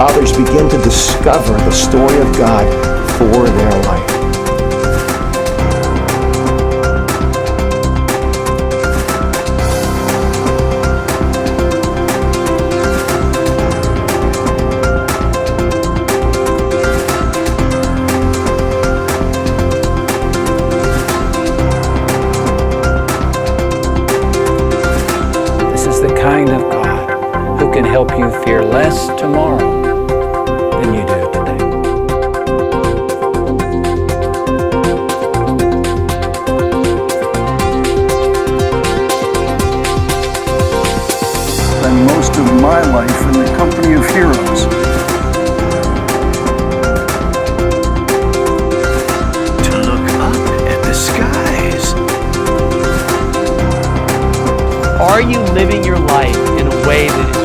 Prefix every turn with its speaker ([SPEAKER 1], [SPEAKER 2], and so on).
[SPEAKER 1] others begin to discover the story of God for their
[SPEAKER 2] help you fear less tomorrow than you do today.
[SPEAKER 3] spend most of my life in the company of heroes.
[SPEAKER 4] To look up at the skies.
[SPEAKER 5] Are you living your life in a way that